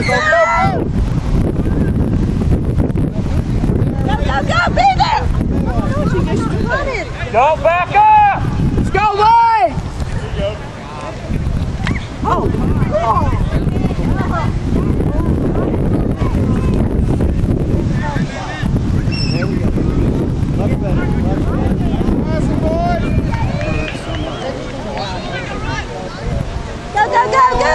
Go, go, be there! Go back up! Let's go, Lloyd! Oh, my God. Go, go, go!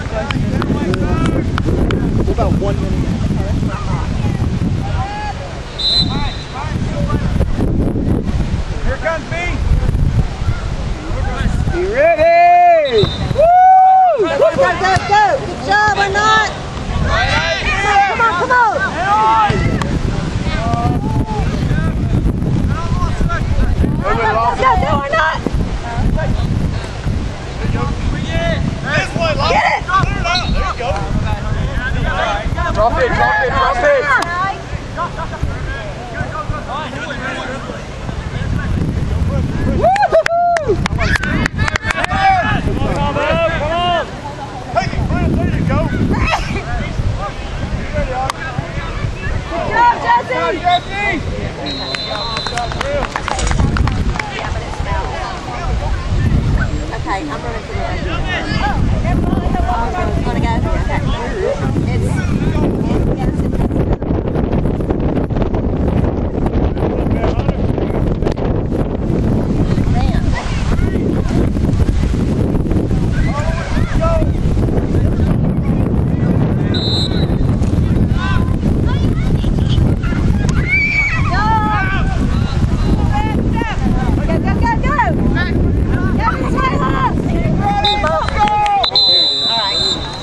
Question. About one minute. Here Get it out. There you go. Drop it, drop it, drop it! Woo-hoo-hoo! Come on, Bob. Come on. Take it, Clint. There you go. Good job, Jesse! Okay, I'm running